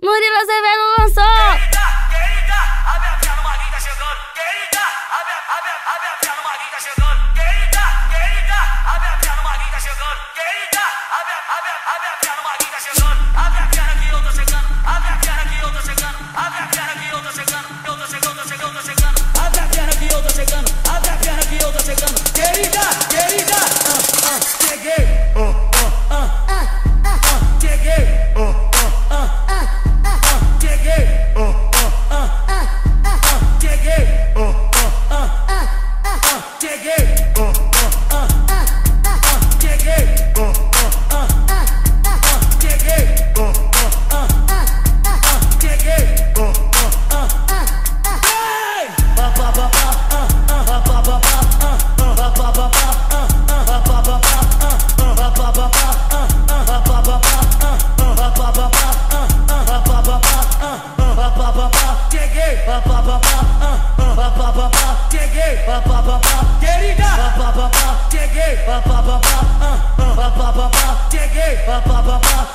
Murilo Azevedo querida, cheguei, cheguei,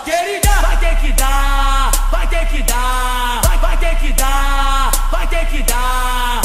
querida, vai ter que dar, vai ter que dar, vai, vai ter que dar, vai ter que dar.